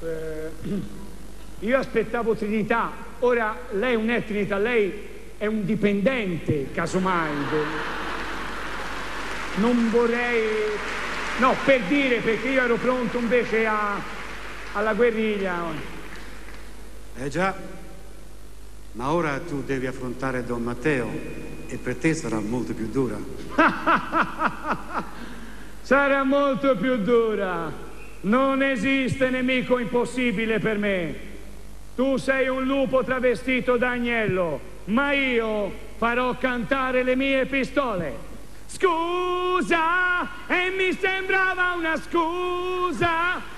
Eh, io aspettavo Trinità, ora lei non è Trinità, lei è un dipendente, casomai. Non vorrei... No, per dire, perché io ero pronto invece a, alla guerriglia. Eh già, ma ora tu devi affrontare Don Matteo e per te sarà molto più dura. Sarà molto più dura. Non esiste nemico impossibile per me. Tu sei un lupo travestito da agnello, ma io farò cantare le mie pistole. Scusa, e mi sembrava una scusa.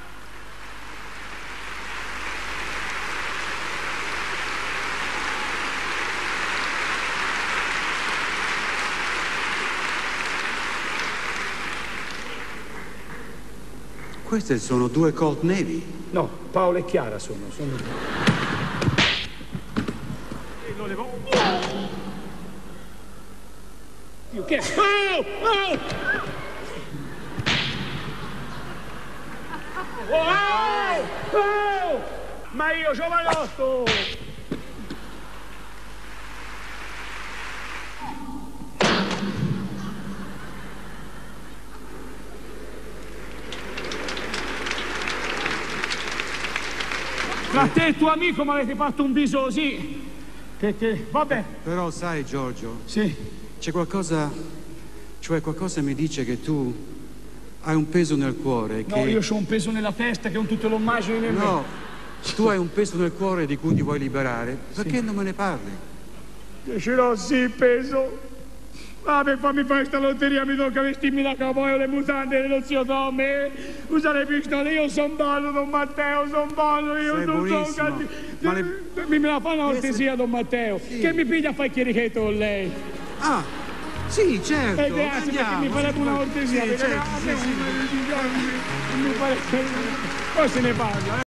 Queste sono due Colt Navy. No, Paolo e Chiara sono. sono... Io che... Oh! Oh! Oh! Oh! Ma io giovanotto! Tra te e tuo amico mi avete fatto un viso così. Che, che... Vabbè, Però sai, Giorgio, sì. c'è qualcosa, cioè qualcosa mi dice che tu hai un peso nel cuore. No, che... io ho un peso nella testa che non tutto lo immagini nemmeno. No, tu hai un peso nel cuore di cui ti vuoi liberare. Perché non me ne parli? Che ce l'ho sì peso. Ah, per farmi fare questa lotteria mi tocca vestirmi da cowboy le mutande dello zio Tommy, usare pistole, io son buono, Don Matteo, son buono, io Sei non sono cattivo. Le- Mi me la fa una cortesia, Don Matteo, Sì. che mi piglia a fare il chierichetto con lei. Ah, sì, certo. E grazie, perché andiamo, mi farebbe una cortesia, sì, perché certo, sì, sì. non mi- non pare- Poi se ne parla, eh.